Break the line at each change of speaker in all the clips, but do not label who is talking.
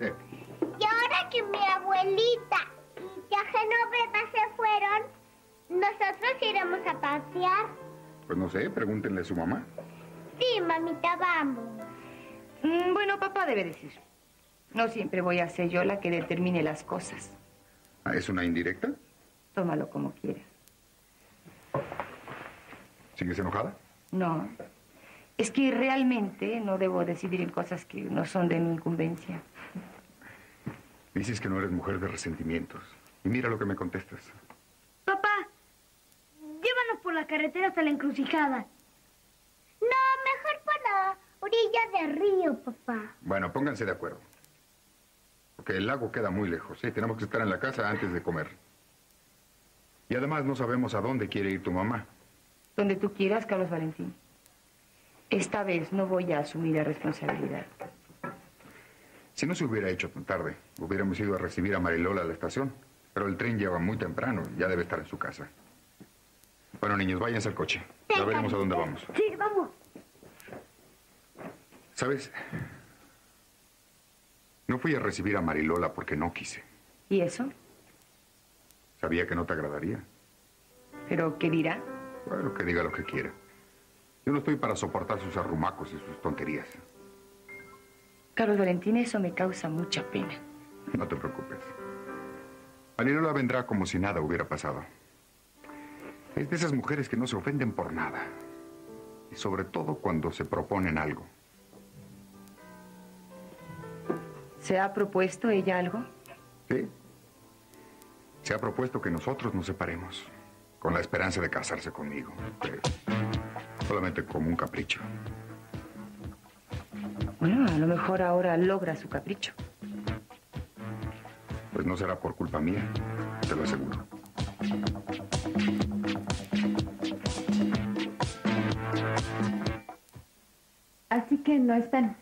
Eh,
Y ahora que mi abuelita y tía Genoveva se fueron, nosotros iremos a pasear.
pues no sé, pregúntenle a su mamá.
Sí, mamita, vamos.
Mm, bueno, papá debe decir. No siempre voy a ser yo la que determine las cosas.
Ah, ¿Es una indirecta?
Tómalo como quieras.
¿Sigues enojada?
No. Es que realmente no debo decidir en cosas que no son de mi incumbencia.
Dices que no eres mujer de resentimientos. Y mira lo que me contestas.
Papá, llévanos por la carretera hasta la encrucijada. No, mejor por la orilla del río, papá.
Bueno, pónganse de acuerdo. Porque el lago queda muy lejos, ¿eh? Tenemos que estar en la casa antes de comer. Y además no sabemos a dónde quiere ir tu mamá.
Donde tú quieras, Carlos Valentín. Esta vez no voy a asumir la responsabilidad.
Si no se hubiera hecho tan tarde, hubiéramos ido a recibir a Marilola a la estación. Pero el tren lleva muy temprano, ya debe estar en su casa. Bueno, niños, váyanse al coche. Ya veremos a dónde vamos.
Sí, vamos.
¿Sabes? No fui a recibir a Marilola porque no quise.
¿Y eso?
Sabía que no te agradaría.
¿Pero qué dirá?
Bueno, que diga lo que quiera. Yo no estoy para soportar sus arrumacos y sus tonterías.
Carlos Valentín, eso me causa mucha pena.
No te preocupes. Marilola vendrá como si nada hubiera pasado. Es de esas mujeres que no se ofenden por nada. Y sobre todo cuando se proponen algo.
¿Se ha propuesto ella algo?
¿Sí? Se ha propuesto que nosotros nos separemos. Con la esperanza de casarse conmigo. que solamente como un capricho.
Bueno, a lo mejor ahora logra su capricho.
Pues no será por culpa mía, te lo aseguro.
Así que no están.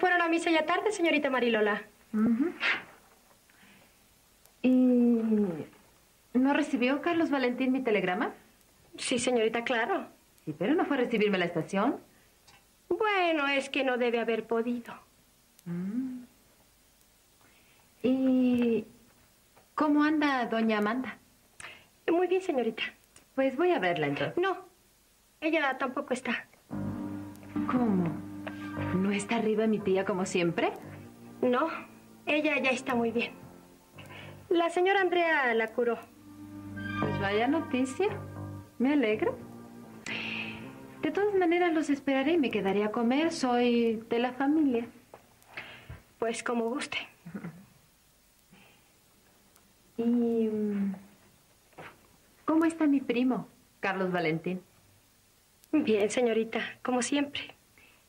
Fueron a misa ya tarde, señorita Marilola.
¿Y no recibió Carlos Valentín mi telegrama?
Sí, señorita, claro.
Sí, pero no fue a recibirme a la estación.
Bueno, es que no debe haber podido.
¿Y cómo anda doña Amanda?
Muy bien, señorita.
Pues voy a verla entonces.
No, ella tampoco está.
¿Cómo? ¿No está arriba mi tía como siempre?
No, ella ya está muy bien. La señora Andrea la curó.
Pues vaya noticia. Me alegro. De todas maneras los esperaré y me quedaré a comer. Soy de la familia.
Pues como guste.
¿Y mm, cómo está mi primo, Carlos Valentín?
Bien, señorita, como siempre.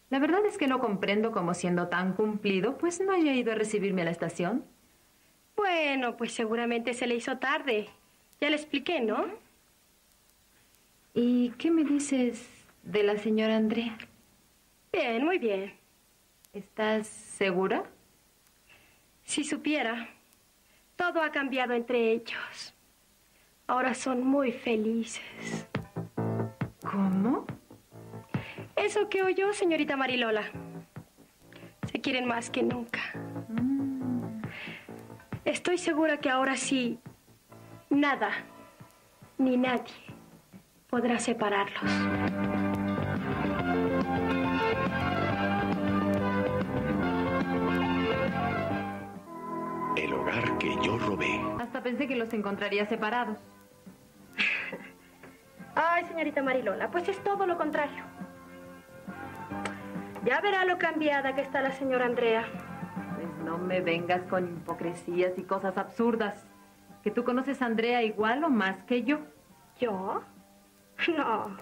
La verdad es que no comprendo cómo siendo tan cumplido, pues no haya ido a recibirme a la estación.
Bueno, pues seguramente se le hizo tarde. Ya le expliqué, ¿no?
¿Y qué me dices de la señora Andrea?
Bien, muy bien.
¿Estás segura?
Si supiera, todo ha cambiado entre ellos. Ahora son muy felices.
¿Cómo?
Eso que oyó, señorita Marilola. Se quieren más que nunca. Estoy segura que ahora sí, nada, ni nadie podrá separarlos.
El hogar que yo robé.
Hasta pensé que los encontraría separados.
Ay, señorita Marilola, pues es todo lo contrario. Ya verá lo cambiada que está la señora Andrea.
Pues no me vengas con hipocresías y cosas absurdas. Que tú conoces a Andrea igual o más que yo.
¿Yo? No,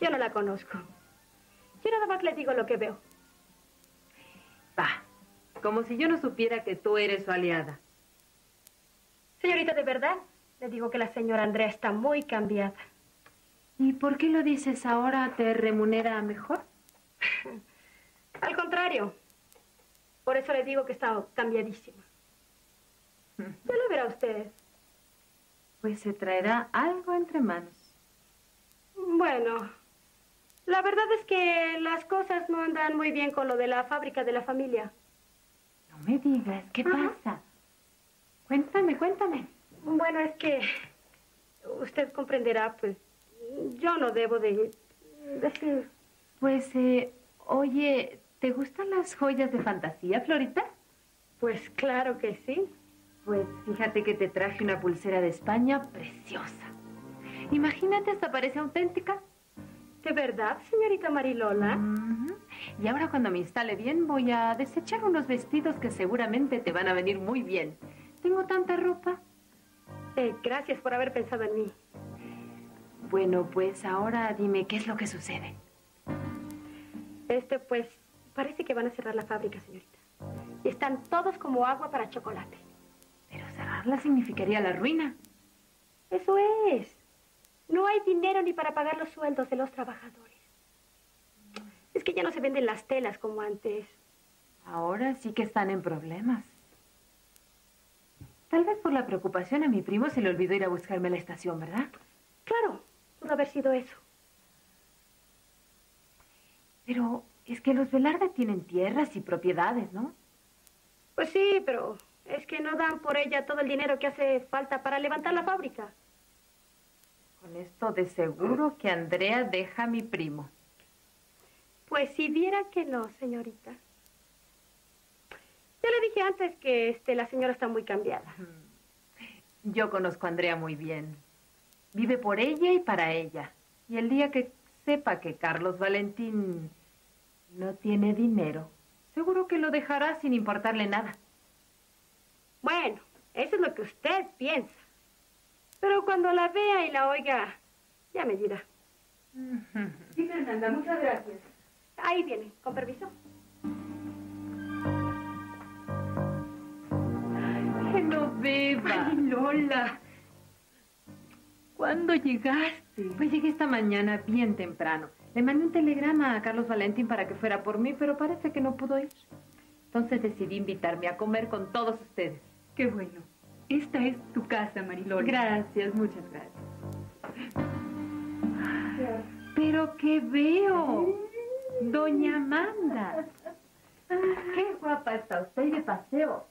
yo no la conozco. Yo nada más le digo lo que veo.
Bah, como si yo no supiera que tú eres su aliada.
Señorita, de verdad, le digo que la señora Andrea está muy cambiada.
¿Y por qué lo dices ahora? ¿Te remunera mejor?
Al contrario. Por eso le digo que está cambiadísima. Ya lo verá usted.
Pues se traerá algo entre manos.
Bueno, la verdad es que las cosas no andan muy bien con lo de la fábrica de la familia.
No me digas, ¿qué
Ajá.
pasa? Cuéntame, cuéntame.
Bueno, es que usted comprenderá, pues yo no debo de decir...
Pues, eh, oye, ¿te gustan las joyas de fantasía, Florita?
Pues claro que sí.
Pues fíjate que te traje una pulsera de España preciosa. Imagínate, hasta parece auténtica.
¿De verdad, señorita Marilola?
Y ahora cuando me instale bien voy a desechar unos vestidos que seguramente te van a venir muy bien. Tengo tanta ropa.
Eh, gracias por haber pensado en mí.
Bueno, pues ahora dime qué es lo que sucede.
Este, pues, parece que van a cerrar la fábrica, señorita. Y están todos como agua para chocolate.
Pero cerrarla significaría la ruina.
Eso es. No hay dinero ni para pagar los sueldos de los trabajadores. Es que ya no se venden las telas como antes.
Ahora sí que están en problemas. Tal vez por la preocupación a mi primo se le olvidó ir a buscarme a la estación, ¿verdad?
Claro, pudo haber sido eso.
Pero es que los Velarda tienen tierras y propiedades, ¿no?
Pues sí, pero es que no dan por ella todo el dinero que hace falta para levantar la fábrica.
Con esto de seguro que Andrea deja a mi primo.
Pues si viera que no, señorita. Dije antes que este, la señora está muy cambiada.
Yo conozco a Andrea muy bien. Vive por ella y para ella. Y el día que sepa que Carlos Valentín no tiene dinero, seguro que lo dejará sin importarle nada.
Bueno, eso es lo que usted piensa. Pero cuando la vea y la oiga, ya me dirá.
Sí, Fernanda, muchas gracias.
Ahí viene, con permiso.
No beba!
Ay, Lola. ¿Cuándo llegaste?
Pues llegué esta mañana bien temprano. Le mandé un telegrama a Carlos Valentín para que fuera por mí, pero parece que no pudo ir. Entonces decidí invitarme a comer con todos ustedes.
Qué bueno. Esta es tu casa, Marilola.
Gracias, muchas gracias. Pero qué veo, doña Amanda. Qué guapa está usted de paseo.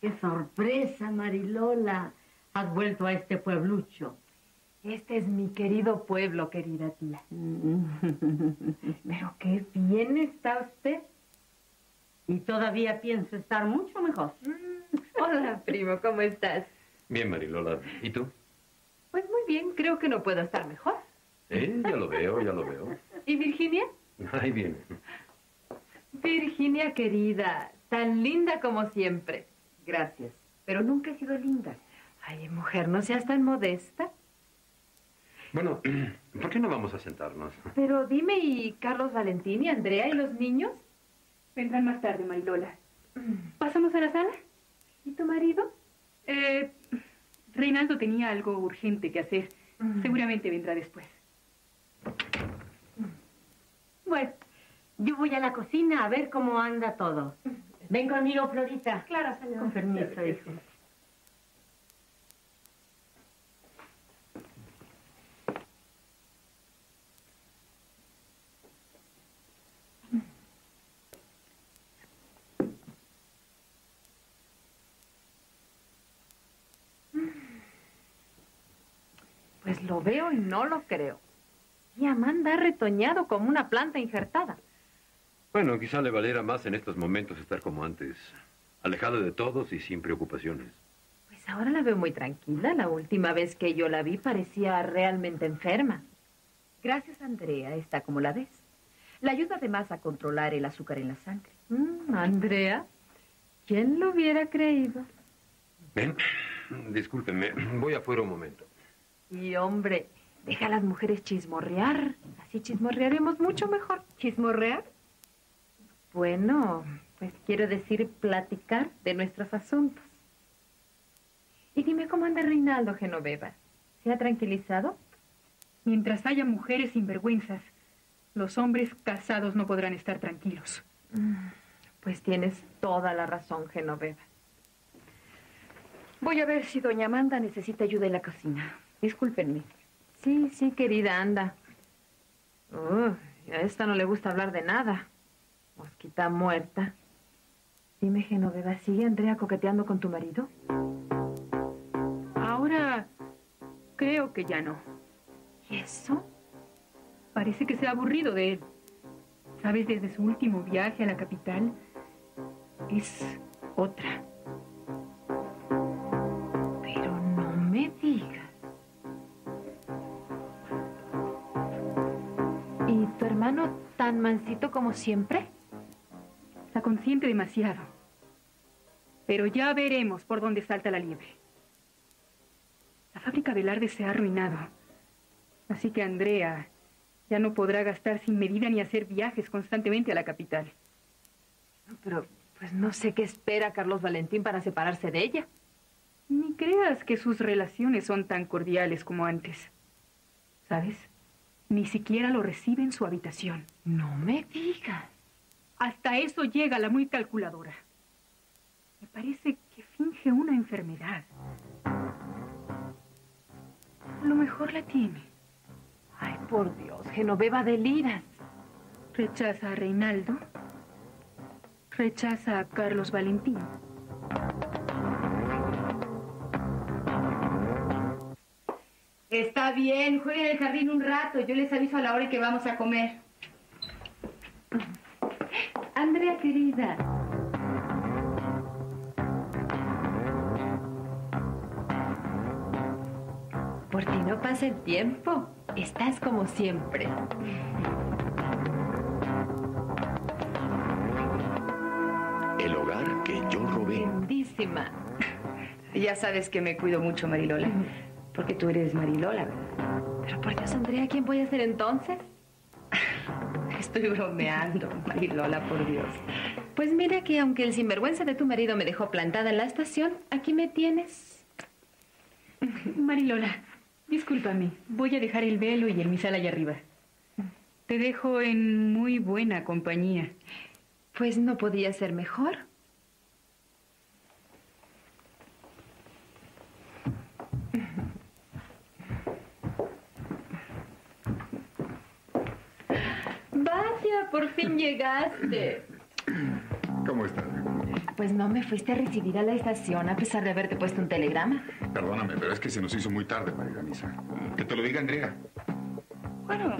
¡Qué sorpresa, Marilola! Has vuelto a este pueblucho.
Este es mi querido pueblo, querida tía. Pero qué bien está usted.
Y todavía pienso estar mucho mejor.
Hola, primo, ¿cómo estás?
Bien, Marilola. ¿Y tú?
Pues muy bien, creo que no puedo estar mejor.
Eh, ya lo veo, ya lo veo.
¿Y Virginia?
Ahí viene.
Virginia querida, tan linda como siempre.
Gracias. Pero nunca he sido linda.
Ay, mujer, no seas tan modesta.
Bueno, ¿por qué no vamos a sentarnos?
Pero dime, ¿y Carlos Valentín y Andrea y los niños?
Vendrán más tarde, Marilola. ¿Pasamos a la sala?
¿Y tu marido?
Eh, Reinaldo tenía algo urgente que hacer. Seguramente vendrá después.
Bueno, yo voy a la cocina a ver cómo anda todo. Ven conmigo, Florita.
Claro, señora.
Con permiso, hijo.
Pues lo veo y no lo creo. Y Amanda ha retoñado como una planta injertada.
Bueno, quizá le valiera más en estos momentos estar como antes, alejada de todos y sin preocupaciones.
Pues ahora la veo muy tranquila. La última vez que yo la vi parecía realmente enferma.
Gracias, Andrea, está como la ves. La ayuda además a controlar el azúcar en la sangre.
Mm, Andrea, ¿quién lo hubiera creído?
Ven, discúlpenme, voy afuera un momento.
Y hombre, deja a las mujeres chismorrear. Así chismorrearemos mucho mejor.
¿Chismorrear?
Bueno, pues quiero decir platicar de nuestros asuntos. Y dime cómo anda Reinaldo Genoveva. ¿Se ha tranquilizado?
Mientras haya mujeres sinvergüenzas, los hombres casados no podrán estar tranquilos.
Pues tienes toda la razón, Genoveva.
Voy a ver si doña Amanda necesita ayuda en la cocina. Discúlpenme.
Sí, sí, querida, anda. Uy, a esta no le gusta hablar de nada. Mosquita muerta. Dime, Genoveva, ¿sigue Andrea coqueteando con tu marido?
Ahora creo que ya no.
¿Y eso?
Parece que se ha aburrido de él. ¿Sabes? Desde su último viaje a la capital, es otra.
Pero no me digas. ¿Y tu hermano tan mansito como siempre?
Consiente demasiado. Pero ya veremos por dónde salta la liebre. La fábrica Velarde se ha arruinado. Así que Andrea ya no podrá gastar sin medida ni hacer viajes constantemente a la capital.
Pero pues no sé qué espera Carlos Valentín para separarse de ella.
Ni creas que sus relaciones son tan cordiales como antes. ¿Sabes? Ni siquiera lo recibe en su habitación.
No me digas.
Hasta eso llega la muy calculadora. Me parece que finge una enfermedad. A lo mejor la tiene.
Ay, por Dios, Genoveva deliras.
Rechaza a Reinaldo. Rechaza a Carlos Valentín.
Está bien, jueguen en el jardín un rato. Yo les aviso a la hora en que vamos a comer.
Andrea, querida. Por ti no pasa el tiempo. Estás como siempre.
El hogar que yo robé.
Lindísima.
Ya sabes que me cuido mucho, Marilola. Porque tú eres Marilola, ¿verdad?
Pero por Dios, Andrea, ¿quién voy a ser entonces?
Estoy bromeando, Marilola, por Dios.
Pues mira que aunque el sinvergüenza de tu marido me dejó plantada en la estación, aquí me tienes.
Marilola, discúlpame. Voy a dejar el velo y el misal allá arriba. Te dejo en muy buena compañía.
Pues no podía ser mejor. Por fin llegaste.
¿Cómo estás?
Pues no me fuiste a recibir a la estación a pesar de haberte puesto un telegrama.
Perdóname, pero es que se nos hizo muy tarde para ir a misa. Que te lo diga Andrea.
Bueno,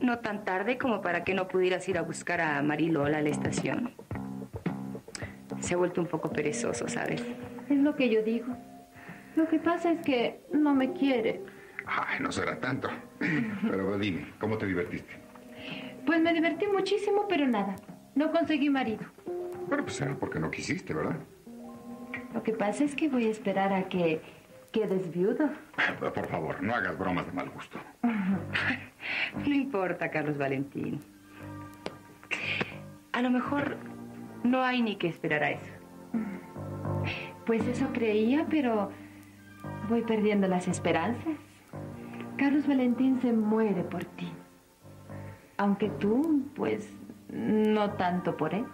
no tan tarde como para que no pudieras ir a buscar a Marilola a la estación. Se ha vuelto un poco perezoso, ¿sabes?
Es lo que yo digo. Lo que pasa es que no me quiere.
Ay, no será tanto. Pero dime, ¿cómo te divertiste?
Pues me divertí muchísimo, pero nada. No conseguí marido.
Bueno, pues será porque no quisiste, ¿verdad?
Lo que pasa es que voy a esperar a que quedes viudo.
Por favor, no hagas bromas de mal gusto.
No importa, Carlos Valentín. A lo mejor no hay ni que esperar a eso.
Pues eso creía, pero voy perdiendo las esperanzas. Carlos Valentín se muere por ti. Aunque tú, pues, no tanto por él.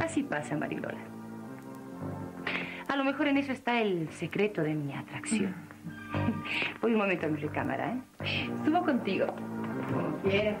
Así pasa, Marilola. A lo mejor en eso está el secreto de mi atracción. Voy un momento a mi recámara, ¿eh?
Subo contigo.
Como quieras.